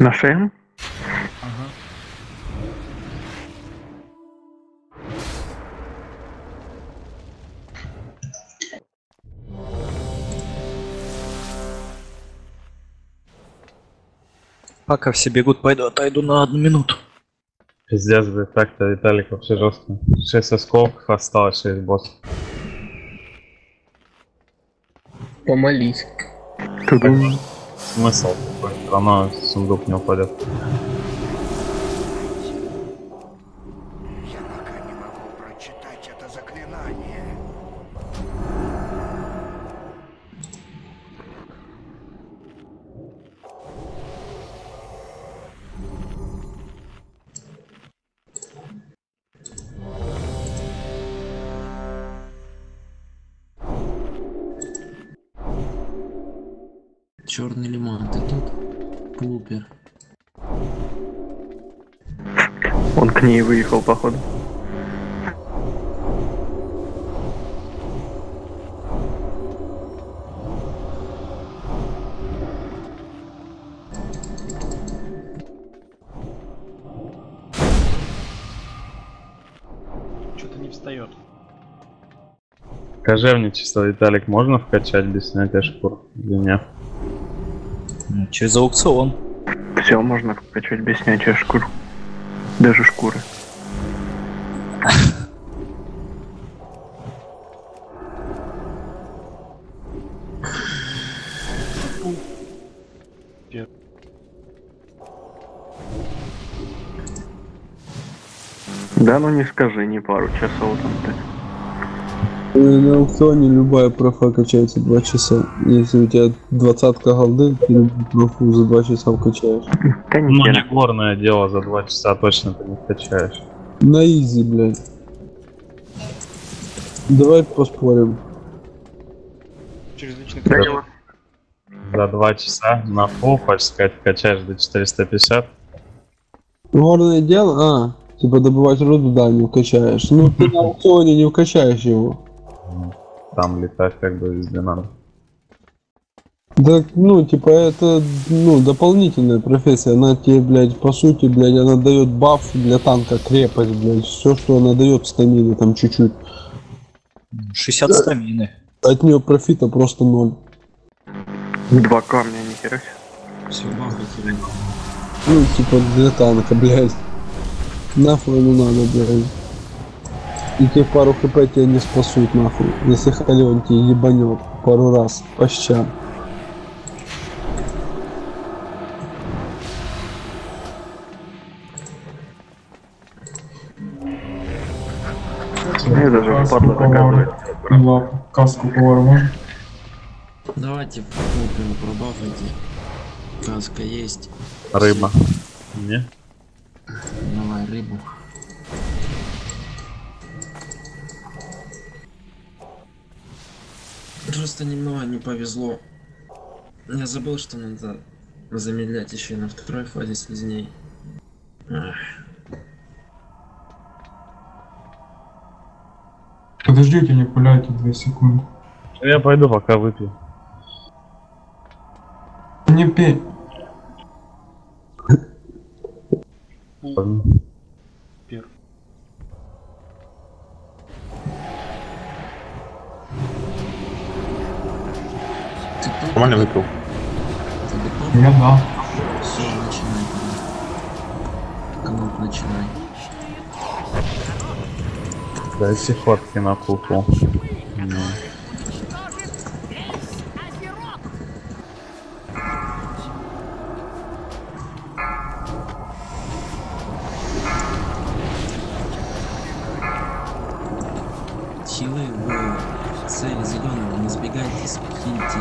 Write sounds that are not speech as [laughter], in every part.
На шею? Ага. Пока все бегут, пойду отойду на одну минуту. Пиздец, блядь, так-то Виталик вообще жестко. 6 осколков осталось, 6 боссов. Помолись. Ты думаешь? Смысл такой, все равно сундук не упадет. Выехал, походу. Что-то не встает. Кожевничество, Виталик, можно вкачать без снятия шкур или нет? Через аукцион. Все можно вкачать без снятия шкур. Даже шкуры. Да ну не скажи, не пару часов там ты. Э, На аукционе любая профа качается 2 часа. Если у тебя двадцатка голды, ты любую профу за 2 часа вкачаешь. Да Ну, не горное дело, за 2 часа точно ты не вкачаешь. На изи, блядь. Давай поспорим. Через личный вот. За 2 часа на фул, хочешь сказать, вкачаешь до 450. Горное дело, а, типа добывать руду, да, не вкачаешь. Ну ты на аукционе не вкачаешь его. Там летать как бы везде надо. Так, ну, типа, это, ну, дополнительная профессия. Она тебе, блядь, по сути, блядь, она дает баф для танка, крепость, блядь, все, что она дает стамины, там чуть-чуть. 60 стамины. От нее профита просто ноль. Два камня, нихера. Все, Ну, типа, для танка, блядь. Нахуй не надо, блядь. И те пару хп тебя не спасут, нахуй. Если Халион тебе ебанет пару раз по щам. Мне даже доказывать. Лапу, каску повара можно? Давайте Пупера пробафайте. Каска есть. Рыба. Не? Давай рыбу. Просто немного не повезло. Я забыл, что надо замедлять еще и на второй фазе слизней. Ах, Подождите, не пуляйте 2 секунды. Я пойду пока выпью. Не пей. Ты тут? Нормально выпил. Я да. Все, начинай. Команд, начинай. Дайте фотки на куклу. Ну. Хилы в цели зеленого, не сбегайте, скиньте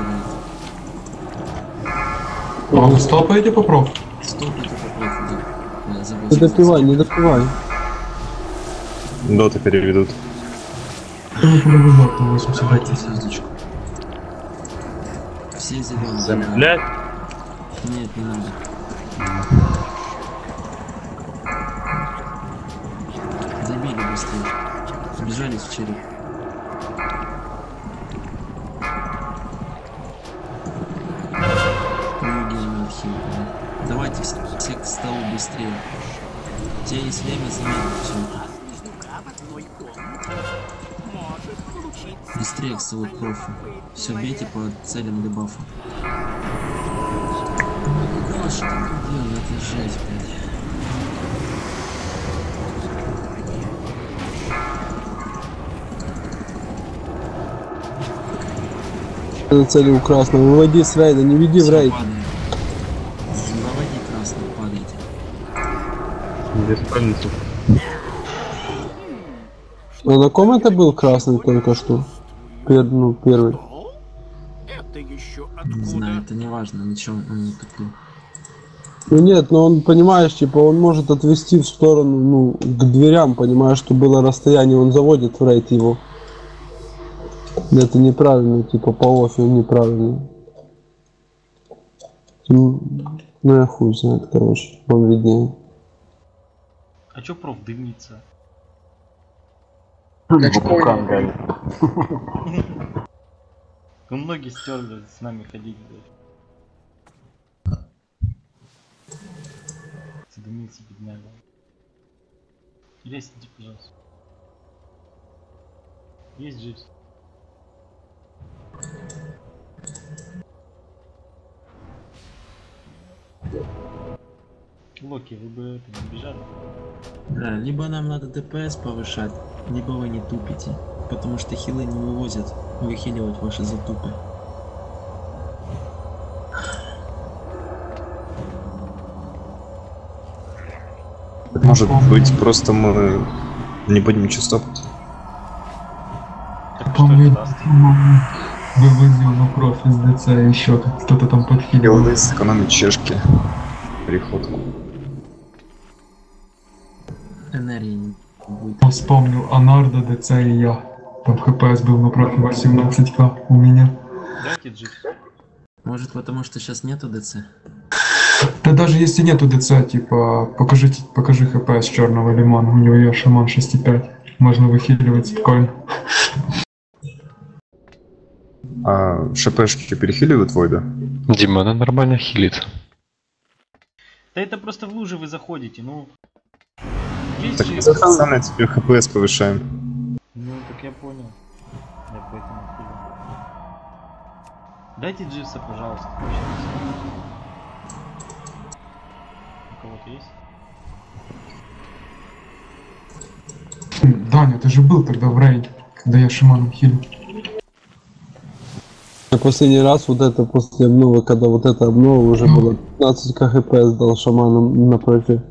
А вы стопаете по проф? Стопайте по профилю. Я забыл Не допивай, не допивай. Доты переведут. Пробивать на 80. Давайте звездочку. Все зеленые. Замедлять? Нет, не надо. Забили быстрее. Бежались в череп. Быстрее к столу крофу. Все, бейте по целям дебафа. Ну, что такое дело? Это жесть, блядь. На цели у красного. Выводи с рейда, не веди в Всё, рейд. падаем. Заводи красный, падайте. Здесь правильница. А на ком это был красный только что? Пер, ну, первый. Это еще Не знаю, это не важно, ничего он не тупил. Ну нет, но он, понимаешь, типа, он может отвести в сторону, ну, к дверям, понимаешь, что было расстояние, он заводит в рейд его. Это неправильно, типа, по офи неправильно. Ну, ну я хуй знает, короче, вам виднее. А чё проф дымится? Ну многие стерли с нами ходить, блядь. Задымился, бедняга. Лезьте, пожалуйста. Есть джипс. Локи, вы бы это не бежали? Да, либо нам надо ДПС повышать, либо вы не тупите. Потому что хилы не вывозят выхиливать ваши затупы. Может быть, просто мы не будем ничего стопать. Так что Помню, это даст? по-моему, вывозил на профи с ДЦ еще кто-то там подхилил. Билды сэкономить чешки. Переходку. Вспомнил Анарда, ДЦ и я. Там ХПС был на профи 18к у меня. Может потому что сейчас нету ДЦ? Да даже если нету ДЦ, типа, покажите, покажи ХПС черного лимона, у него я шаман 6,5. Можно выхиливать спокойно. А ШПшки перехиливают Войда? Дима, она нормально хилит. Да это просто в лужи вы заходите, ну. Так мы специально тебе ХПС повышаем. Ну, так я понял. Я поэтому хилю. Дайте джипса, пожалуйста. У кого-то есть? Даня, ты же был тогда в рейде, когда я шаманом хилил. Я последний раз вот это после обновы, когда вот эта обнова уже было 15 кхп дал шаманам на профи.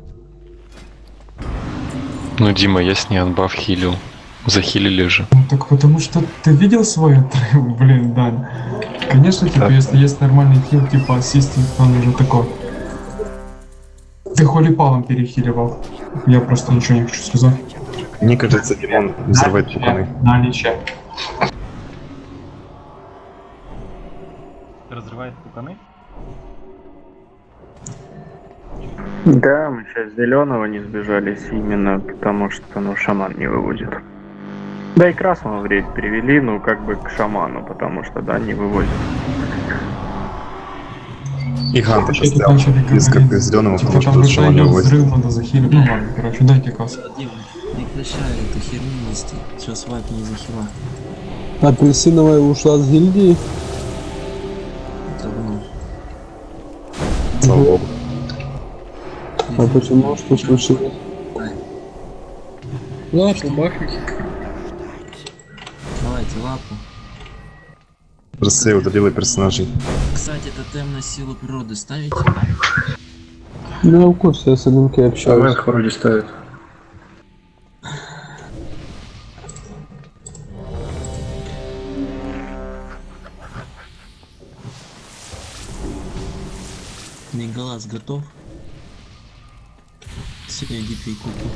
Ну, Дима, я с ней анбаф хилил. Захилили же. Ну так потому что ты видел свой отрыв, [laughs] блин, Дань. Конечно, типа, Да. если есть нормальный хил, типа ассистент, он уже такой. Ты холипалом перехиливал. Я просто ничего не хочу сказать. Мне кажется, Димон взрывает пуканы. На личе. Разрывает пуканы? Да, мы сейчас зеленого не сбежались именно потому, что ну шаман не выводит. Да и красного в рейд перевели, ну как бы к шаману, потому что да, не вывозит. И тут поставил начали близко к зеленому, Типа потому что шаман не вывозит. взрыв, надо захилить. Ну ладно, короче, дайте кассу. Дима, прекращай эту херню нести. Сейчас вайп не за хила. Апельсиновая ушла с гильдии. Давно. Слава богу. А почему? Что случилось? Лапу бахните. Давайте лапу. Просто я удалила персонажей. Кстати, тотем на силу природы ставите? Ну, я в курсе, я с НМК общаюсь. вроде ставит. Николас готов? Себе дикой куку.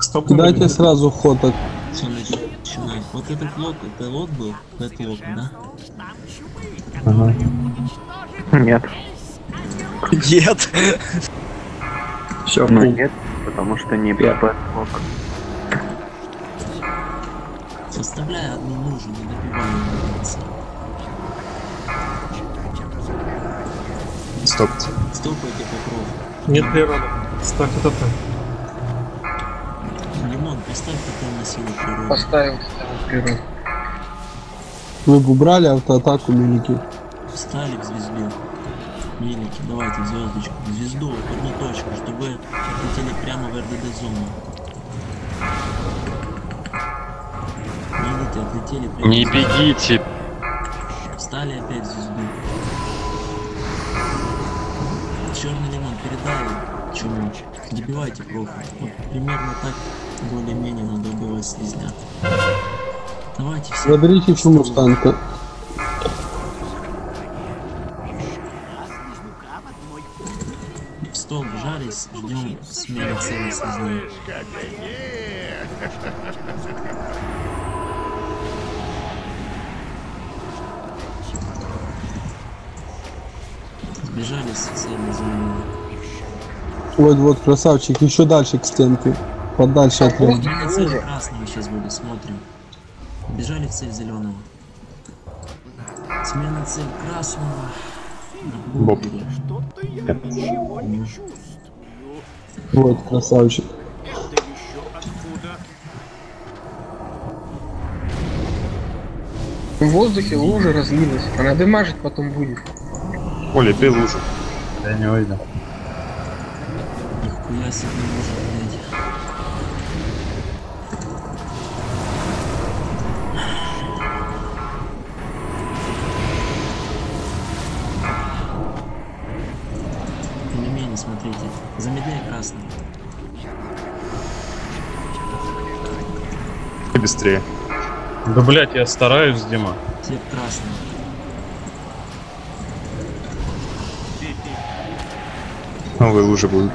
Стоп, Кидайте сразу ход от Все начинает. Вот этот лот, это лот был? Это лот, да? Ага. Нет. Нет! Все, ну нет, потому что не ПП блок. Составляй одну лужу, не добивай стопать. Стопайте покров. Нет природы. Ставь это ты. Лимон, поставь тотем на силу природы. Поставил первый. Вы бы убрали автоатаку милики. Встали к звезду. Милики, давайте звездочку. Звезду, одну точку, чтобы отлетели прямо в РДД зону. Милики отлетели прямо Не бегите. Встали опять в звезду. Черный лимон, передай чему. Добивайте профу. Вот примерно так более-менее надо убивать слизня. Давайте все. Заберите чуму с танка. В стол вжались, ждем смены цели слизня. В цели зеленые. Вот, вот, красавчик, еще дальше к стенке. Подальше от ряда. Смена цели красного сейчас будет, смотрим. Бежали в цель зеленого. Смена цель красного. Боб. бункере. Мгм. Вот, красавчик. В воздухе лужа разлилась. Она дымажить потом будет. Оля, бей лужу. Я не увидел. Нихуя себе лужа, блядь. Пельмени, смотрите. Замедляй красный. И быстрее. Да блять, я стараюсь, Дима. Цвет красный. Новые лужи будут.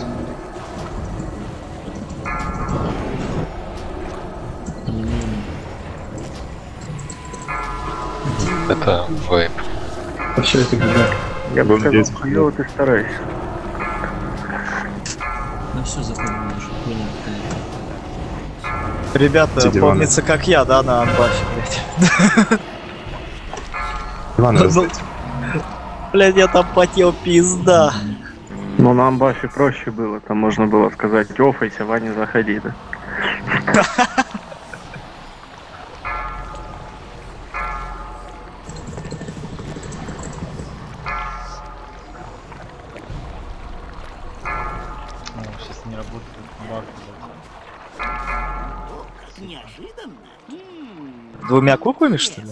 Это вайп. Все это Я бы сказал, хуёво ты стараешься. Да все, уже. Хуйня какая-то. Ребята, Эти диваны. помнится, как я, да, на анбафе, блядь. Иван, Ну, раздать. Блядь, я там потел пизда. Но на амбафе проще было. Там можно было сказать, офайся, Ваня, заходи, да. сейчас не работает. блядь. Неожиданно. Двумя куклами, что ли?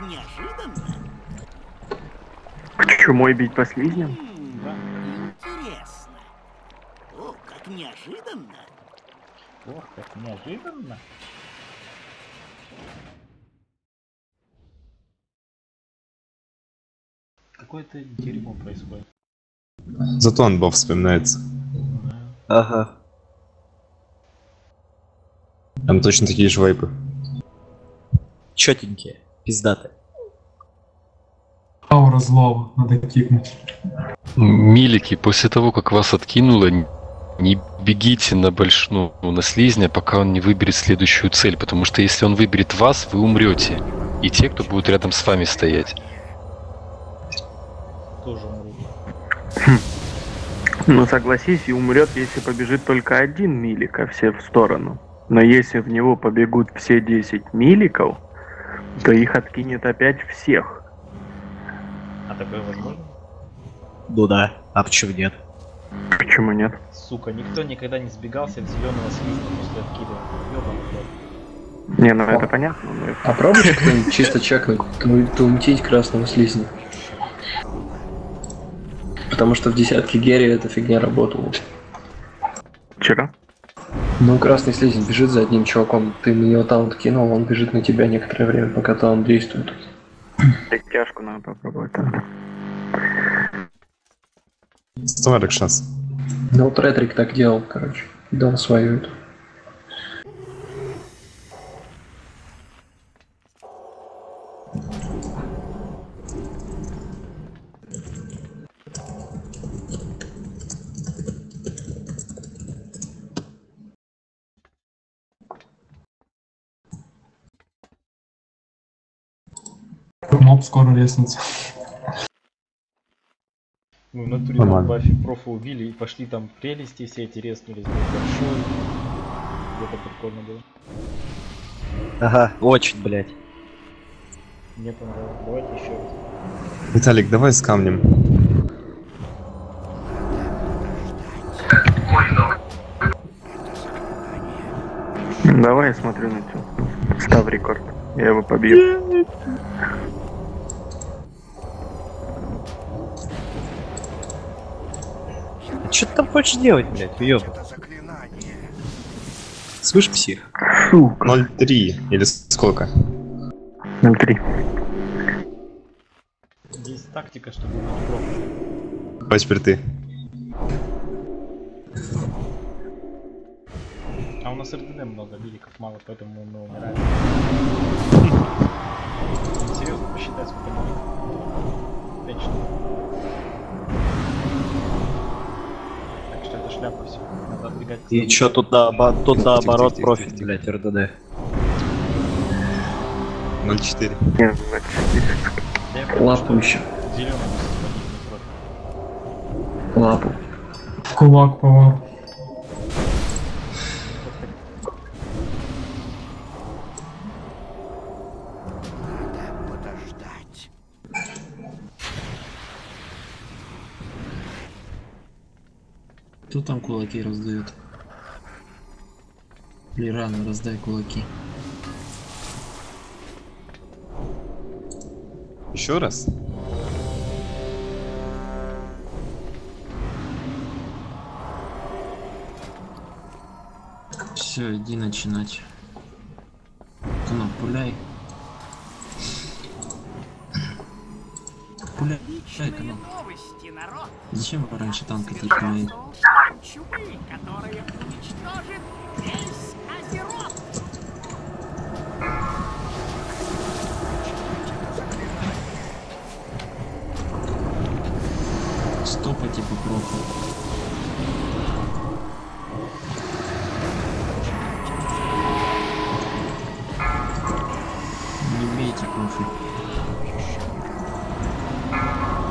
Неожиданно. Чумой бить по неожиданно. Ох, как неожиданно. Какое-то дерьмо происходит. Зато анбаф вспоминается. Ага. Там точно такие же вайпы. Чётенькие, пиздатые. Аура злого, надо кикнуть. Милики, после того, как вас откинуло, не бегите на больш... ну, на слизня, пока он не выберет следующую цель, потому что если он выберет вас, вы умрете. И те, кто будут рядом с вами стоять. Тоже умрут. Ну согласись, и умрет, если побежит только один милик, а все в сторону. Но если в него побегут все 10 миликов, то их откинет опять всех. А такое возможно? Ну да, а почему нет? Почему нет? Сука, никто никогда не сбегался от зеленого слизня после откидывания. Ёбаный. Не, ну это понятно. но это- А пробуешь кто-нибудь чисто чекнуть, тумтить красного слизня? Потому что в десятке Герри эта фигня работала. Вчера? Ну, красный слизень бежит за одним чуваком, ты на него таунт кинул, он бежит на тебя некоторое время, пока таунт действует. Тяжку надо попробовать. Ставарик шанс. Ну, вот Ретрик так делал, короче. Дал свою эту. Моб скоро резнется. Мы в натуре там Нормально. Баффи профа убили и пошли там прелести все эти Большой. Это прикольно было. Ага, очень, блядь. Мне понравилось. Давайте еще раз. Виталик, давай с камнем. Давай я смотрю на тебя. Став рекорд. Я его побью. Что ты там хочешь делать, блядь, уёб? Это заклинание. Слышь, псих? Сука. 0,3 или сколько? 0-3. Здесь тактика, чтобы убить профа. Давай теперь ты. А у нас РДД много, лириков мало, поэтому мы умираем. Серьезно, посчитай, сколько лириков. Пять штук. Шляпа все. Надо отбегать И чё тут, наобо- тут Тихо, наоборот тихо, профит, тихо, блядь, РДД. 0,4. Нет, 0-4. Я понял, Лапу еще. Лапу. Кулак по Кто там кулаки раздает? Или рано раздай кулаки. Еще раз? Все, иди начинать. Кно, пуляй. Пуляй, пуляй, Кно. Зачем вы раньше весь Азерот. Стопайте по профи.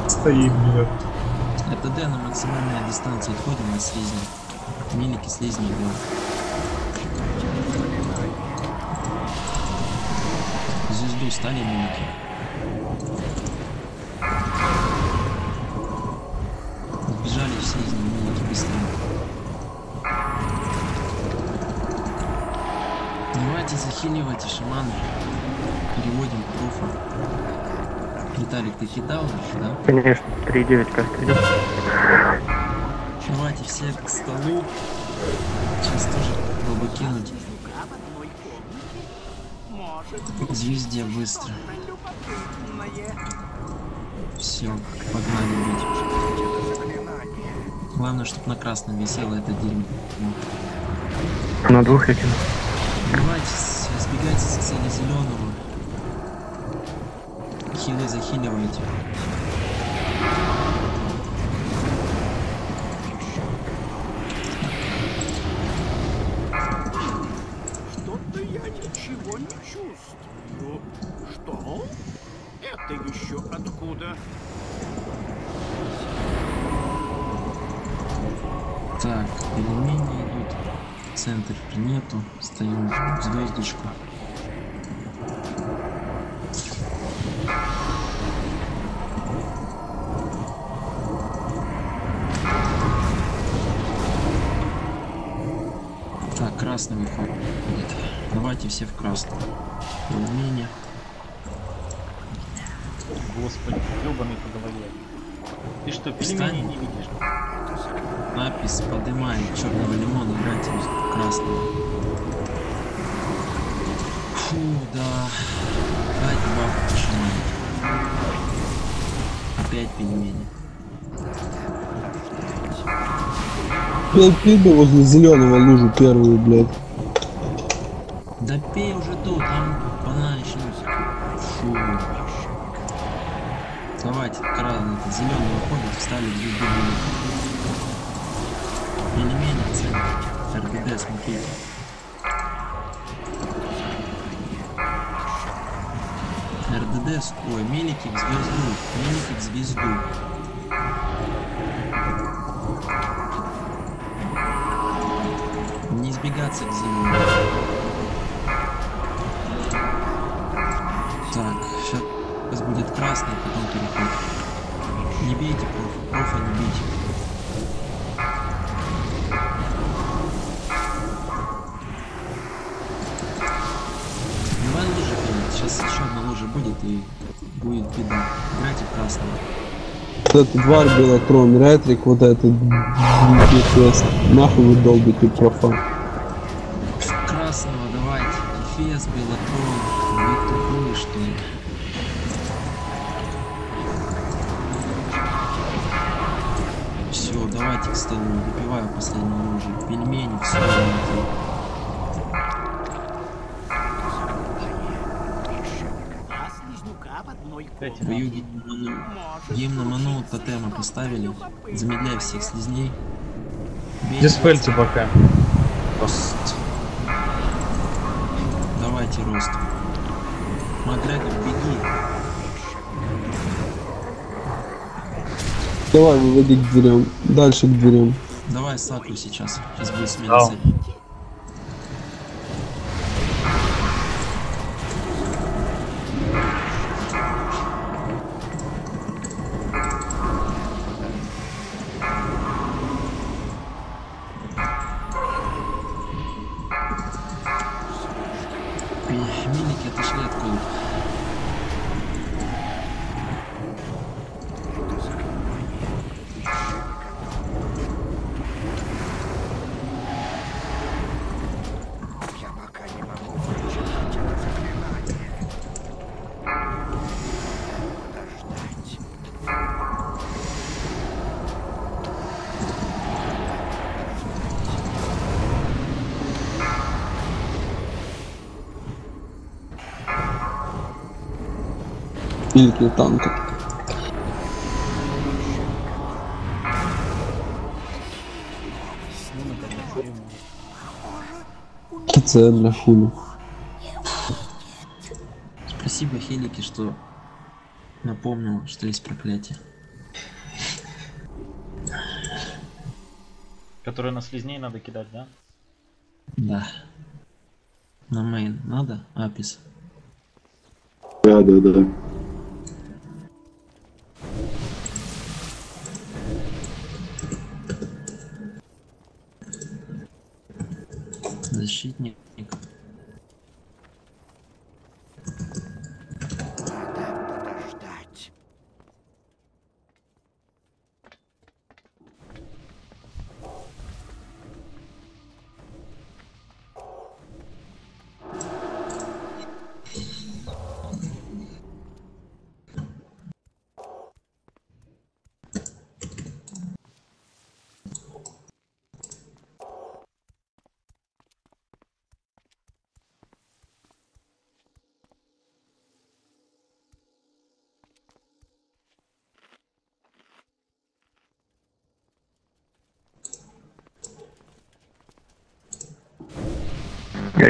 Стоит, блядь. Это Д на максимальной дистанции отходим на слизни. Милики слизни играют. Звезду стали милики. Сбежали в слизни, милики быстрее. Давайте захиливайте шамана. Переводим профа. Виталик, ты кидал уже, да? Конечно, 3-9 каст идет. Давайте все к столу. Сейчас тоже попробую кинуть. Звезде быстро. Все, погнали бить. Главное, чтобы на красном висело это дерьмо. На двух я кину. Давайте, избегайте с цели зеленого. Хилы захиливайте. Пей пиды возле зеленого лужу первую, блядь. Да пей уже тут, там она начнется. Фу. Давайте, красный, это зеленый выходит, встали в звезду Пельмени, центр. РГД, смотрите. РДД, ой, мелики звезду, мелики звезду. Не избегаться к зиму. Так, сейчас будет красный, потом переход. Не бейте профа, профа не бейте. Давай лужи пилить. Сейчас еще одна лужа будет и будет беда. Играйте красного. Вот этот вар, Белотрон, Ретрик, вот этот. Нахуй вы долбите профан. Дефес, Белотрон. Вы тупые что ли? Все, давайте к столу. Выпиваю последнюю лужу. Пельмени, в одной Эти Бою гимна Ману тотема поставили. Замедляй всех слизней. Диспельте пока. Давайте рост. Макгрегор, беги. Давай выводи к дверям. Дальше к дверям. Давай Саку сейчас. Сейчас будет смена цели. Amen. Это стримы. КЦ, бля, хули. Спасибо, Хелики, что напомнил, что есть проклятие. Которые на слизней надо кидать, да? Да. На мейн надо? Апис. Да, да, да. Защитник.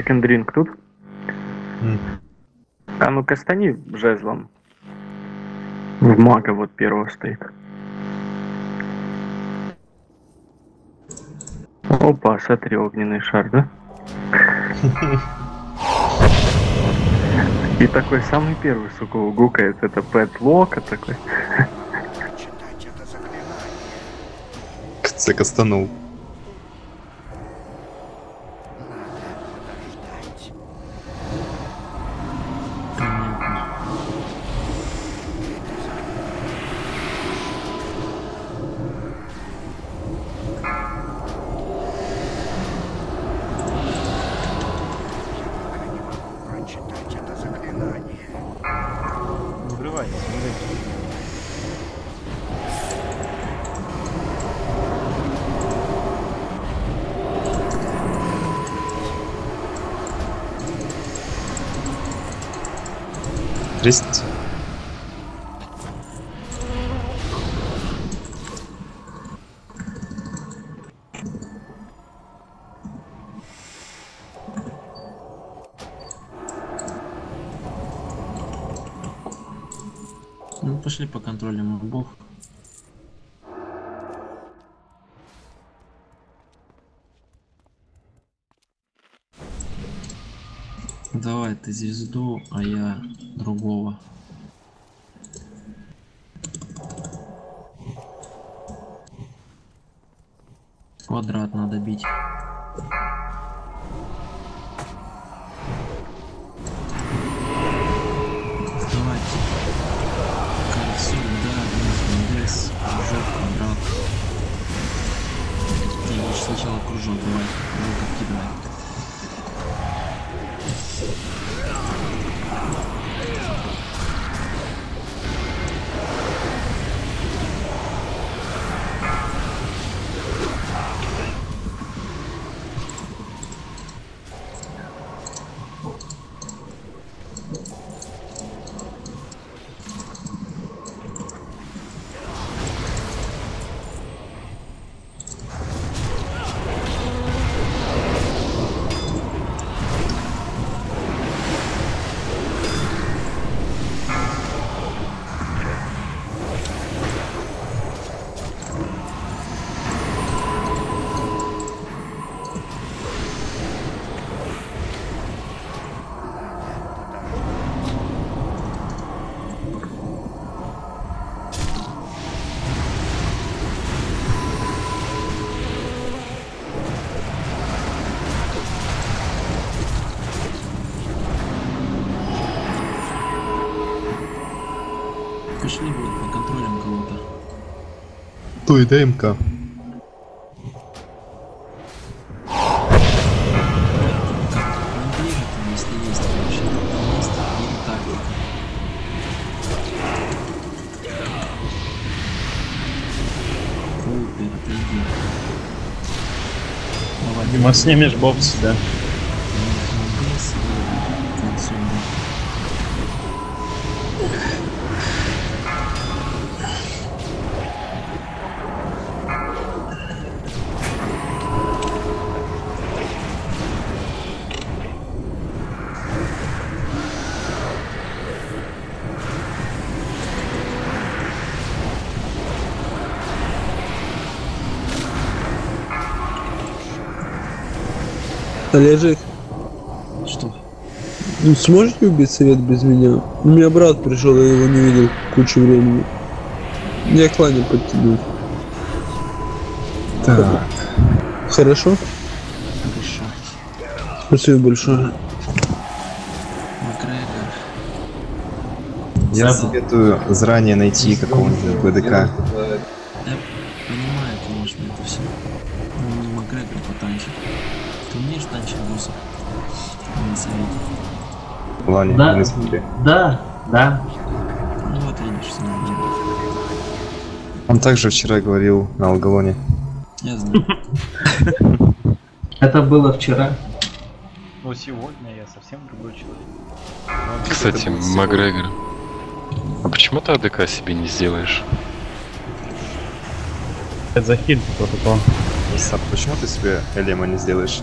Экендринг тут? М. А ну-ка стани жезлом. В мага вот первого стоит. Опа, смотри, огненный шар, да? И такой самый первый, сука, угукает. Это Пэт Лока такой. КЦ кастанул. Есть. Ну, пошли по контролю мобов. Давай ты звезду, а я другого. Квадрат надо бить. Давайте. Кольцо, да, лес, кружок, квадрат. Не, лучше сначала кружок, давай. Кружок откидывай. Пошли отойди. Давай, Дима, снимешь боб с ну сможете убить совет без меня? У меня брат пришел, я его не видел кучу времени. Я кланю подтянуть. Так. Хорошо? Хорошо. Спасибо большое. Я советую заранее найти какого-нибудь БДК. Ладно, Да. не смотри. Да, да. Ну вот видишь, все нормально. Он также вчера говорил на Алгалоне. Я знаю. [laughs] Это было вчера. Но сегодня я совсем другой человек. Кстати, Макгрегор. А почему ты АДК себе не сделаешь? Это захиль протокол. Сап, почему ты себе Элема не сделаешь?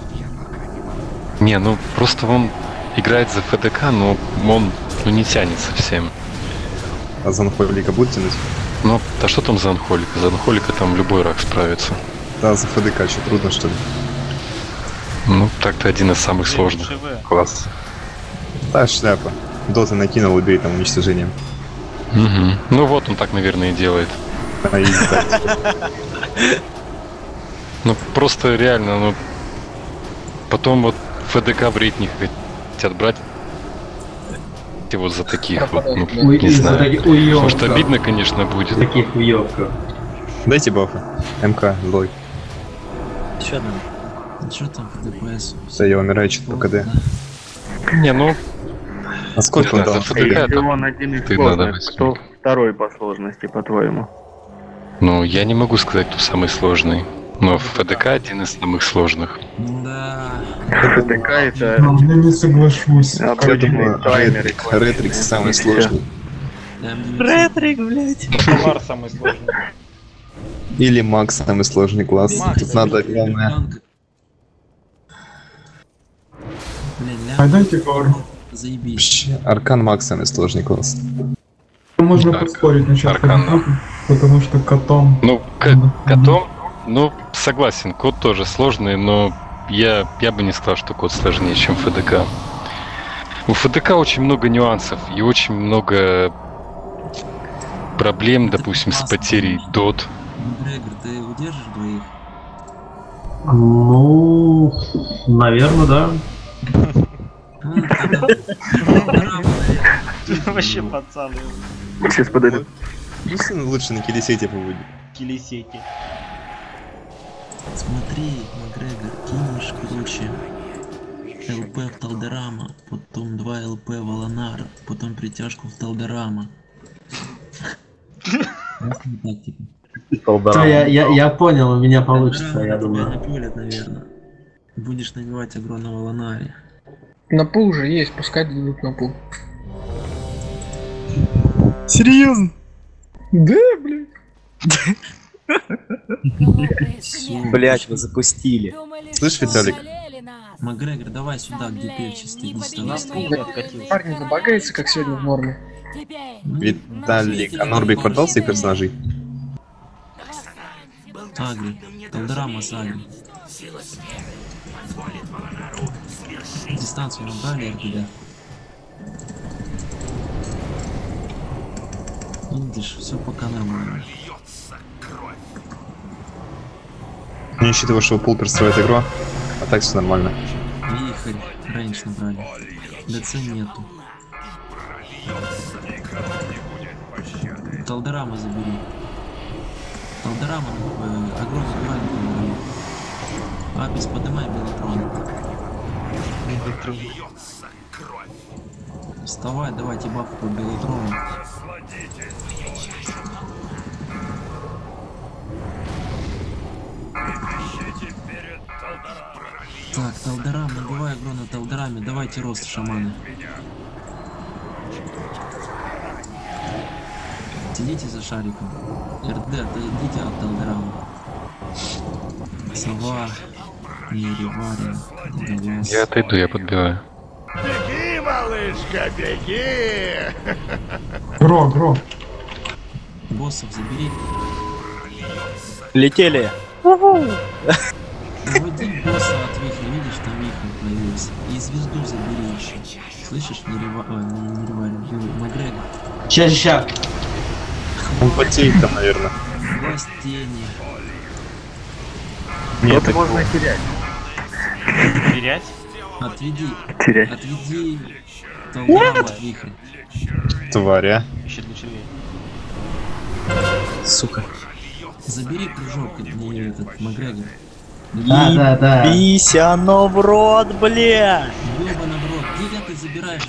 Не, ну просто он играет за ФДК, но он ну, не тянет совсем. А Занхолика будет тянуть? Ну, да что там за анхолика? За анхолика там любой рак справится. Да, за ФДК что, трудно что ли? Ну, так-то один из самых сложных. Класс. Да, шляпа. Дота накинул, убей там уничтожением. Мгм. Ну вот он так, наверное, и делает. А, и так. Ну просто реально, ну потом вот ФДК в рейд не хотят брать. Вот за таких вот, ну, Ой, не знаю. таких уёбков. Может обидно, конечно, будет. Таких уёбков. Дайте бафы. МК, злой. Что там? Что там по ДПС? Да, я умираю что-то по КД. Не, ну... А сколько он дал? за ФДК это Если он один из сложных, кто второй по сложности, по-твоему? Ну, я не могу сказать, кто самый сложный. Но ФДК один из самых сложных. Да. ФДК это Ну, я не соглашусь. Думаю, таймеры Ретрикс- самый сложный. Ретрик, блядь. Комар самый сложный. Или Макс самый сложный класс. Макс, Тут надо главное. Дайте пару. Заебись. Аркан Макс самый сложный класс. Можно Так, поспорить насчет Аркан. Потому что котом... Ну, котом, ну, согласен, код тоже сложный, но я, я бы не сказал, что код сложнее, чем ФДК. У ФДК очень много нюансов и очень много проблем, допустим, с потерей дот. Грегор, ты удержишь двоих? Ну, наверное, да. [laughs] Вообще пацаны. Сейчас подойду. Пусть он лучше на килисете побудет. Килисети. Смотри, Макгрегор, кинешь, короче, ЛП в Талдерама, потом 2 ЛП в Аланара, потом притяжку в Талдерама. Типа. Я, я, я понял, у меня получится, я Тебя думаю. напулят, наверное. Будешь набивать агро в Аланаре. На пул уже есть, пускай дадут на пул. Серьезно? Да, блин. [laughs] Блять, вы запустили. Слышь, Виталик? Макгрегор, давай сюда, где певчий стоит. Парни забагается, как сегодня в норме. Виталик, а Норбик продал своих персонажей? Агри. Талдерама с Агри. Дистанцию набрали РГД. Видишь, все пока нормально. Не считывая, что пул перестроит игру, а так все нормально. Вихрь, рейндж набрали. ДЦ нету. Талдорама забери. Талдорама, э, огромный забирай Талдорама. Апис, подымай Белотрон. Вставай, давайте бабку по Белотрону. Так, Талдорам, набивай агро на Талдораме, давайте рост шамана. Следите за шариком. РД, отойдите от Талдорама. Сова, Нереварин, Долгоглаз. Я отойду, я подбиваю. Беги, малышка, беги! Гро, гро. Боссов забери. Летели. Уводи босса от вихря, видишь, там вихрь появился. И звезду забери еще. Слышишь, Нерева... Ой, не Нереварин, Ю- Макгрегор. Ща, ща. Он потеет там, наверное. Власть тени. Нет, Это можно терять. Терять? Отведи. Терять. Отведи от вихря. тваря. Ищет дочерей. Сука. Забери кружок, это не этот, Макгрегор. Да, да, да. Ебись оно в рот, бля! Ёбана в рот, где ты забираешь?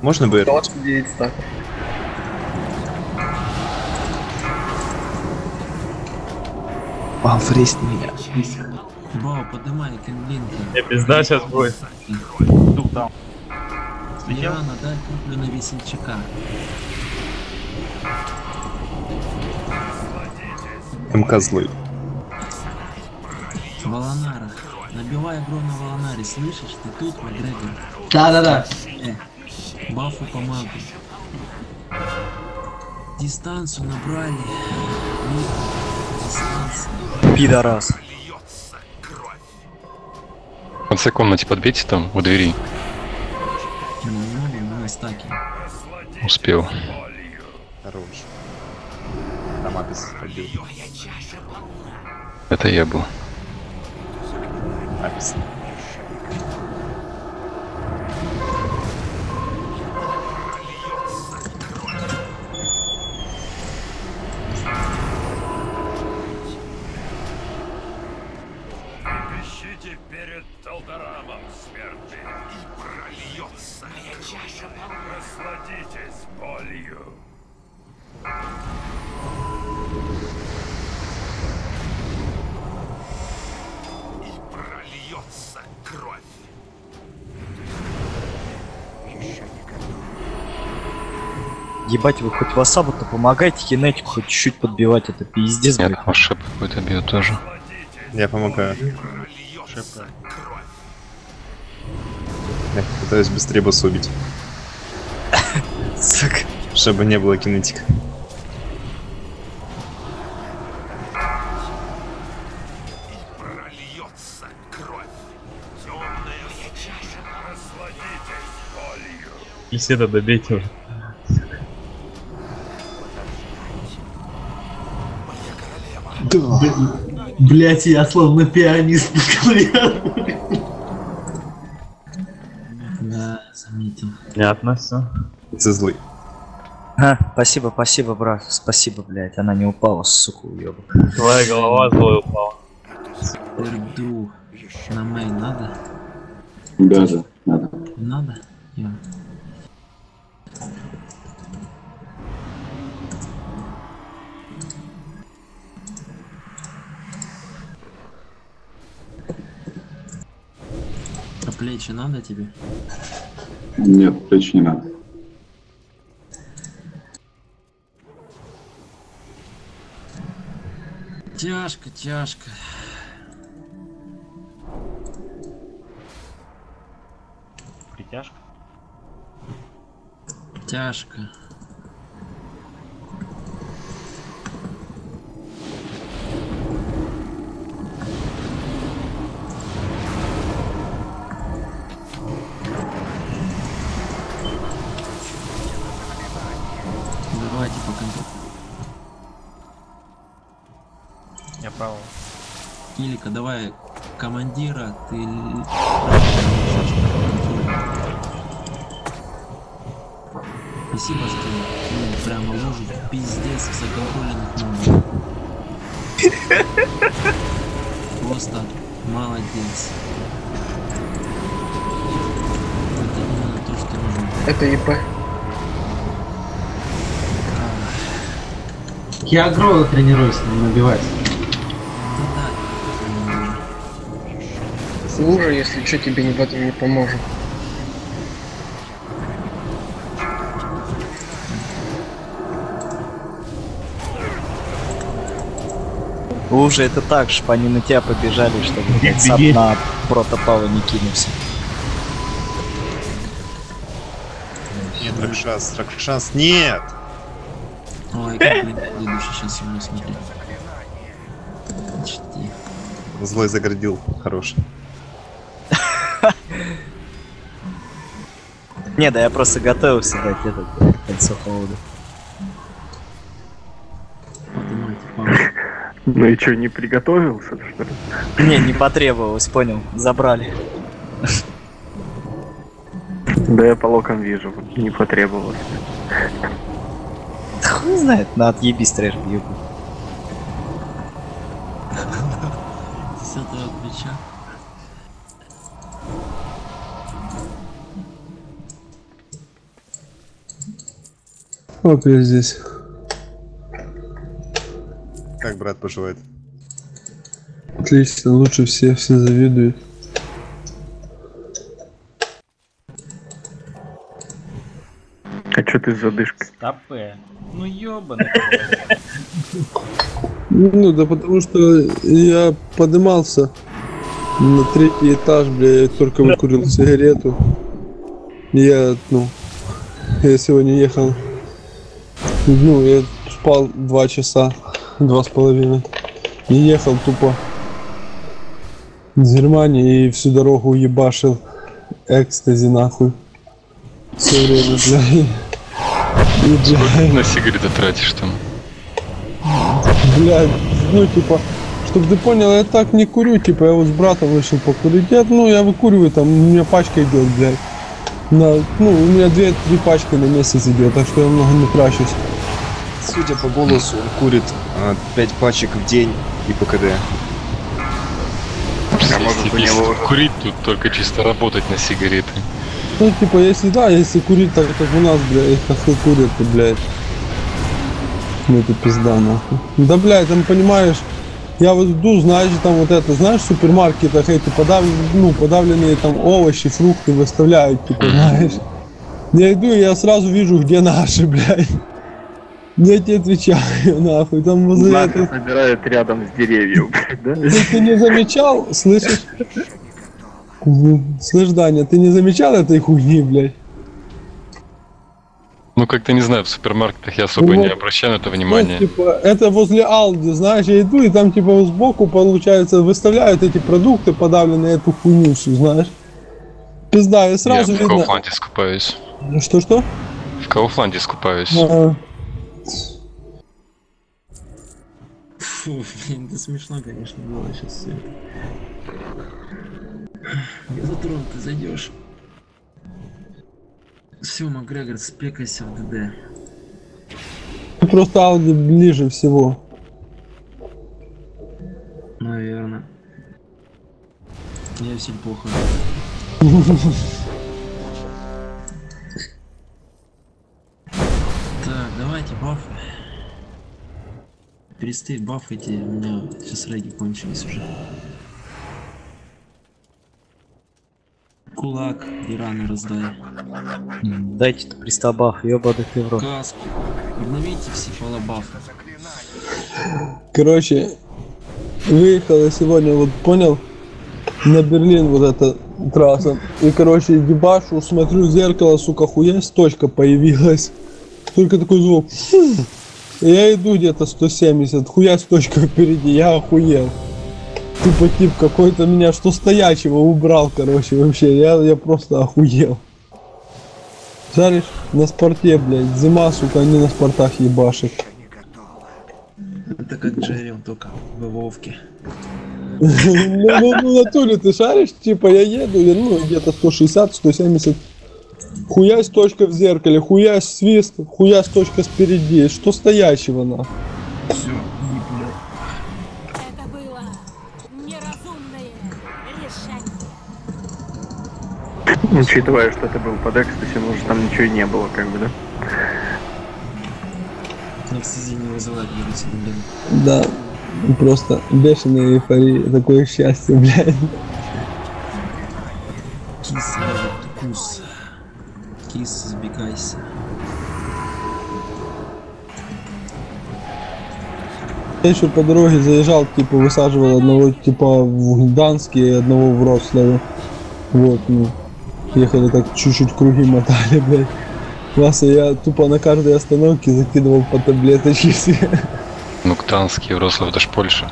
Можно бы... так. Вал, фрейст меня. Бау, поднимай Кенлинка. Не, пизда сейчас будет. Дух даун. Ирана, дай куплю на весельчака. МК злой. Волонара. Набивай агро на Волонаре, слышишь? Ты тут, Макгрегор? Да, да, да. Э, бафу по магу. Дистанцию набрали. Вихрь. Дистанция. Пидорас. В конце комнате подбейте там, у двери. Ну, на стаке. Успел. Хорош. Там Апис. Это я был. Апис. Ебать, вы хоть васабу-то помогайте, кинетику хоть чуть-чуть подбивать, это пиздец. Я там шип какой-то бьет тоже. Я помогаю. Шипка. Я пытаюсь быстрее босса убить. Сука. Чтобы не было кинетика. И Беседа добейте уже. Блять, я словно пианист на клавиатуре. Да, заметил. Понятно все. Ты злый. А, спасибо, спасибо, брат. Спасибо, блядь. Она не упала, сука, уёбок. Твоя голова злой упала. Друг, на мейн надо? Да, да, надо. Надо? Я. плечи надо тебе? Нет, плечи не надо. Тяжко, тяжко. Притяжка. Тяжко. Я право. Илика, давай командира, ты Спасибо, что ну, прямо ложишь пиздец в законтрольных номерах. Просто молодец. Это именно то, что нужно. Это ИП. Я агро тренируюсь, не набивать. Лужа, если что, тебе не в этом не поможет. Уже это так, чтоб они на тебя побежали, чтобы сап беги. на протопава не кинулся. Нет, Ракшас, Ракшас, нет! Ой, как блин, следующий сейчас его смотри. Почти. Злой заградил, хороший. Не, да я просто готовился дать этот кольцо холода. Ну и что, не приготовился, что ли? Не, не потребовалось, понял, забрали. Да я по локам вижу, не потребовалось. Да Хуй знает, на отъебись трэш бью. С этого плеча. Вот я здесь. Как брат поживает? Отлично, лучше всех, все завидуют. А что ты с задышкой? Стопе. Ну ёбаный. Ну да потому что я поднимался на третий этаж, бля, я только выкурил сигарету. Я, ну, я сегодня ехал, ну, я спал два часа, два с половиной. И ехал тупо из Германии и всю дорогу ебашил экстази нахуй. Все время, бля. И, бля, На сигареты тратишь там. Блядь, ну типа, чтобы ты понял, я так не курю, типа, я вот с братом вышел покурить. Я, ну, я выкуриваю, там, у меня пачка идет, блядь. На, ну, у меня две-три пачки на месяц идет, так что я много не трачусь. Судя по голосу, он курит 5 пачек в день и ПКД. А может у него курить тут только чисто работать на сигареты. Ну, типа, если да, если курить так, как у нас, блядь, как курят, то, блядь. Ну, это пизда, нахуй. Да, блядь, там, понимаешь, я вот иду, знаешь, там вот это, знаешь, в супермаркетах эти подавленные, ну, подавленные там овощи, фрукты выставляют, типа, знаешь. Я иду, и я сразу вижу, где наши, [laughs] блядь. Я тебе отвечаю, [laughs] нахуй, там возле Знаки этого- собирают рядом с деревьев, [laughs] блядь, да? Ты, ты не замечал, слышишь? Слышь, Даня, ты не замечал этой хуйни, блядь? Ну, как-то не знаю, в супермаркетах я особо Ну, не обращаю на это Ну, внимание. типа, это возле Алди, знаешь, я иду, и там, типа, сбоку, получается, выставляют эти продукты, подавленные эту хуйню всю, знаешь. Пизда, и сразу я в видно... Kaufland скупаюсь. Ну Что-что? В Кауфланде скупаюсь. А, Фу, блин, это смешно, конечно, было сейчас все это. Газотрон, ты зайдешь. Все, Макгрегор, спекайся в ДД. Просто Ауди ближе всего. Наверное. Я всем плохо. [laughs] Так, давайте бафы. Перестей бафайте, у меня сейчас реги кончились уже. Кулак и раны раздай. Дайте-то пристабаф, ёбаный ты в рот. Каску. Обновите все полобафы. Короче, выехала сегодня, вот понял, на Берлин вот эта трасса. И, короче, ебашу, смотрю в зеркало, сука, хуясь, точка появилась. Только такой звук. Я иду где-то 170, хуясь точка впереди, я охуел. Тупо тип какой-то меня что стоячего убрал, короче, вообще, я, я просто охуел. Жаришь на спорте, блядь, зима, сука, они на спортах ебашит. Это как Джерри, он только в Вовке. [laughs] Ну, ну, ну, в натуре ты шаришь, типа, я еду, ну, где-то 160, 170. Хуясь точка в зеркале, хуясь свист, хуясь точка спереди. Что стоячего, на? Все, Это было неразумное решение. Учитывая, что ты был под экстаси, может там ничего и не было, как бы, да? Экстази не вызывает блин. Да, просто бешеная эйфория, такое счастье, блядь. Кис, может, тукус. Кис, сбегайся. Я еще по дороге заезжал, типа, высаживал одного, типа, в Гданьске и одного в Рославе. Вот, ну, ехали так чуть-чуть круги мотали, [laughs] блядь. Вася, я тупо на каждой остановке закидывал по таблеточке все. Ну, Гданский, Вроцлав, это ж Польша.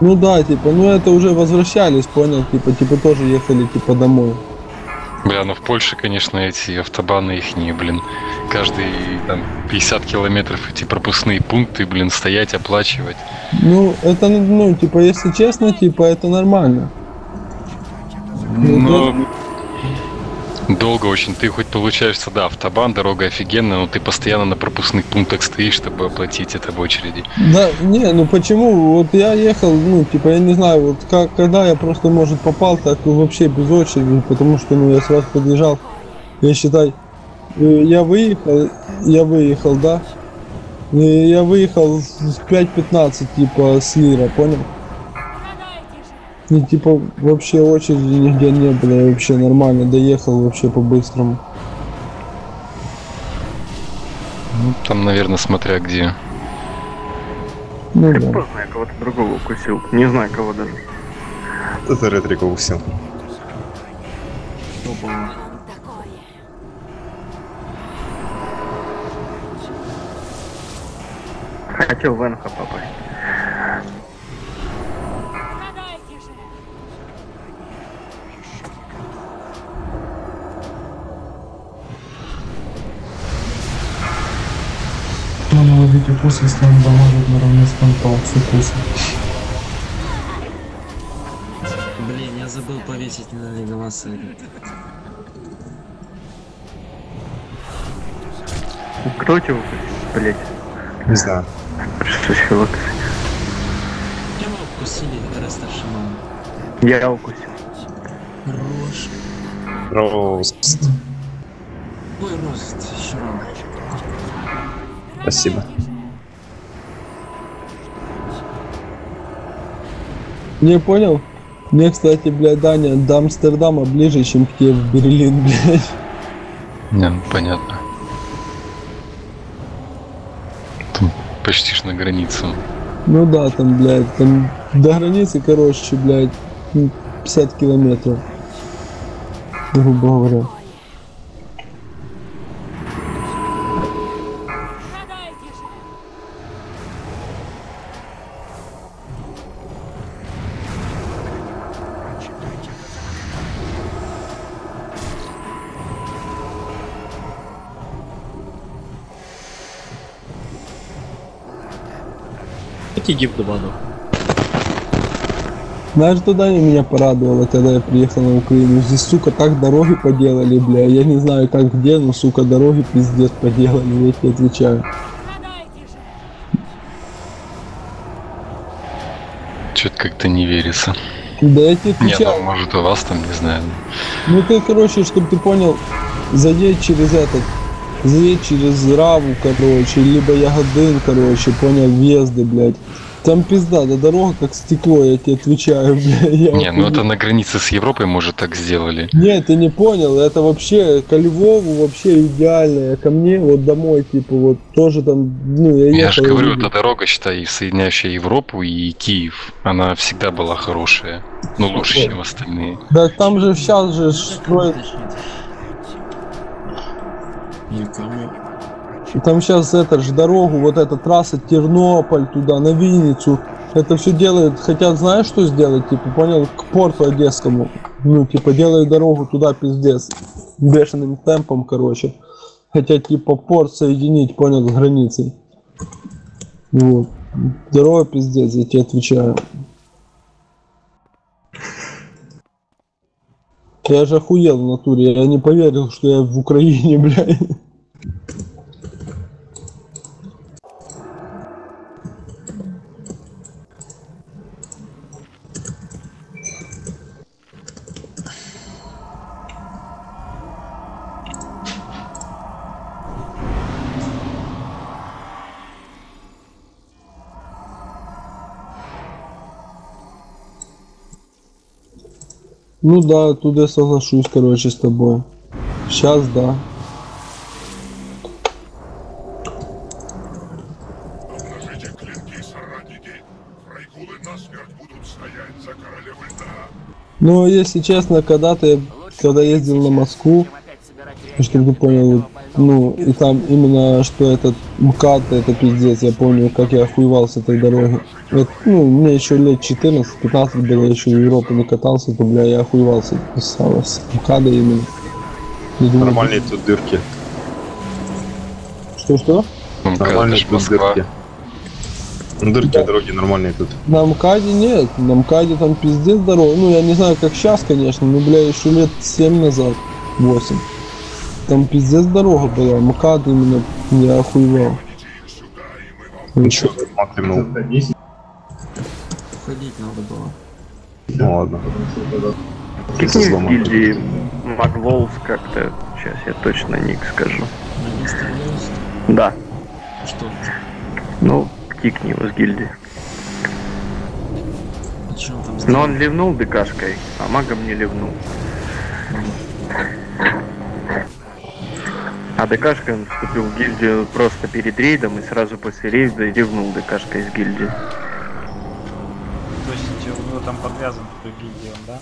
Ну да, типа, ну это уже возвращались, понял, типа, типа тоже ехали, типа, домой. Бля, ну в Польше, конечно, эти автобаны их не, блин, каждые там 50 километров эти пропускные пункты, блин, стоять, оплачивать. Ну, это, ну, типа, если честно, типа, это нормально. Но долго очень. Ты хоть получаешься, да, автобан, дорога офигенная, но ты постоянно на пропускных пунктах стоишь, чтобы оплатить это в очереди. Да, не, ну почему? Вот я ехал, ну, типа, я не знаю, вот как, когда я просто, может, попал, так вообще без очереди, потому что, ну, я сразу подъезжал, я считай, э, я выехал, я выехал, да, и я выехал в 5.15, типа, с Лира, понял? И, типа, вообще очереди нигде не было, я вообще нормально доехал вообще по-быстрому. Ну, там, наверное, смотря где. Ну да. поздно я кого-то другого укусил. Не знаю кого даже. Это ретрика усил. Топово. Хотел в Энха попасть. Укус, если он дамажит наравне с фронтом с укусом. Блин, я забыл повесить на этот. Кто тебя укусил? Блять. Не знаю. Что чувак? Прямо укусили Раста Шамана. Я укусил. Рожь. Рост. Ой, рост, еще рано. Спасибо. Не понял? Мне, кстати, блядь, Даня, до Амстердама ближе, чем к тебе в Берлин, [laughs] блядь. Не, ну, понятно. Там почти ж на границе. Ну да, там, блядь, там до границы, короче, блядь, ну, 50 километров. Грубо говоря. Давайте гиф 2 ну. Знаешь, туда меня порадовало, когда я приехал на Украину. Здесь, сука, так дороги поделали, бля. Я не знаю, как где, но, сука, дороги пиздец поделали, я тебе отвечаю. Что-то как-то не верится. Да я тебе Нет, отвечаю. ну может у вас там, не знаю. Ну ты, короче, чтобы ты понял, заедь через этот, заедь через Раву, короче, либо Ягодин, короче, понял, въезды, блядь. Там пизда, да дорога как стекло, я тебе отвечаю, бля. Я Не, ну это на границе с Европой, может, так сделали. Нет, ты не понял, это вообще ко Львову вообще идеально, а ко мне вот домой, типа, вот тоже там, ну, я Я же говорю, эта дорога, считай, соединяющая Европу и Киев, она всегда была хорошая. Ну, лучше, чем остальные. Да там же сейчас же строят, Кому? там сейчас это же дорогу, вот эта трасса Тернополь туда, на Винницу, это все делают, хотят, знаешь, что сделать, типа, понял, к порту Одесскому, ну, типа, делают дорогу туда, пиздец, бешеным темпом, короче, хотят, типа, порт соединить, понял, с границей, вот, дорога пиздец, я тебе отвечаю. Я же охуел в натуре, я не поверил, что я в Украине, [laughs] блядь. Ну да, тут я соглашусь, короче, с тобой. Сейчас да. Ну, если честно, когда-то я, когда ездил на Москву, чтобы ты понял, ну, и там именно, что этот МКАД, это пиздец, я помню, как я охуевал с этой дороги. Вот, ну, мне еще лет 14-15 было, я еще в Европу не катался, то, бля, я охуевал с, с, с МКАДа именно. Я думаю, Нормальные тут дырки. Что-что? Нормальные тут дырки. Ну, дырки дороги нормальные тут. На МКАДе нет, на МКАДе там пиздец дорога. Ну, я не знаю, как сейчас, конечно, но, бля, еще лет 7 назад, 8. Там пиздец дорога была, МКАД именно, я охуевал. Ну что, Мак ливнул. Уходить надо было. Ну ладно. В сломал. гильдии Магволс как-то. Сейчас я точно ник скажу. Да. Что? Ну, кикни его с гильдии. Но он ливнул ДКшкой, а магом не ливнул. А ДКшкой он вступил в гильдию просто перед рейдом и сразу после рейда ливнул ДКшкой из гильдии. То есть у него там подвязан к той гильдии да?